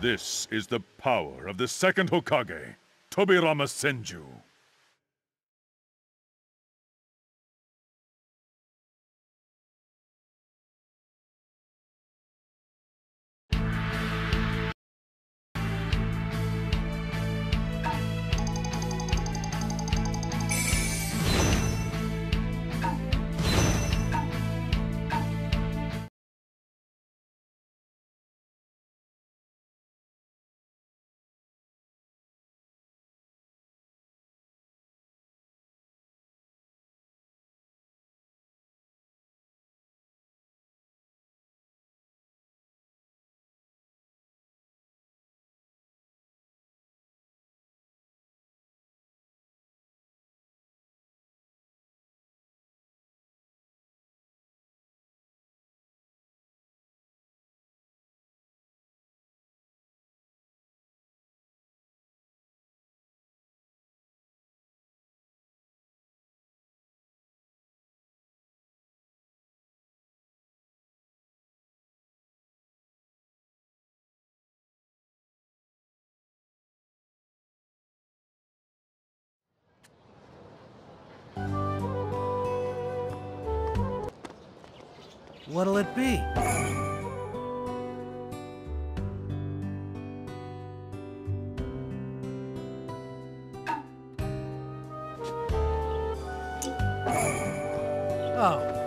This is the power of the second Hokage, Tobirama Senju. What'll it be? Oh,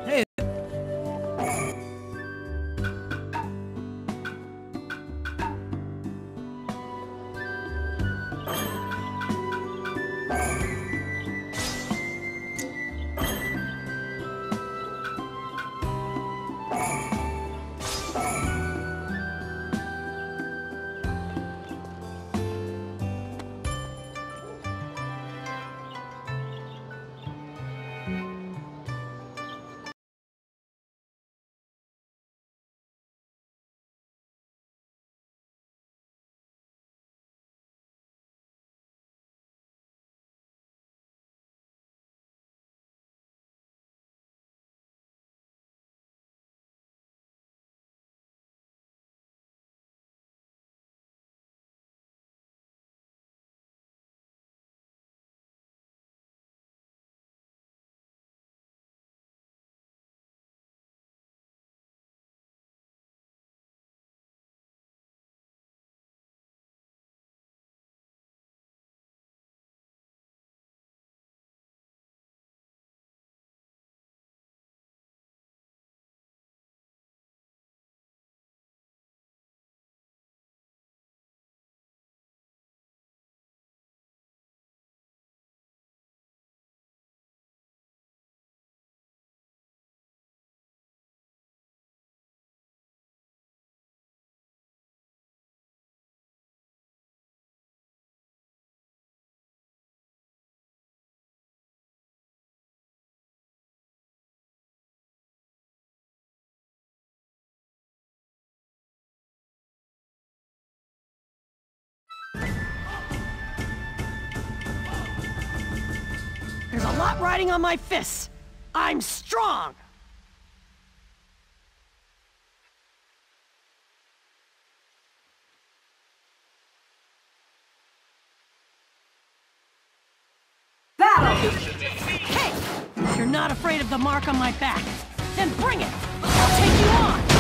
There's a lot riding on my fists. I'm strong. Hey! If you're not afraid of the mark on my back, then bring it! I'll take you on!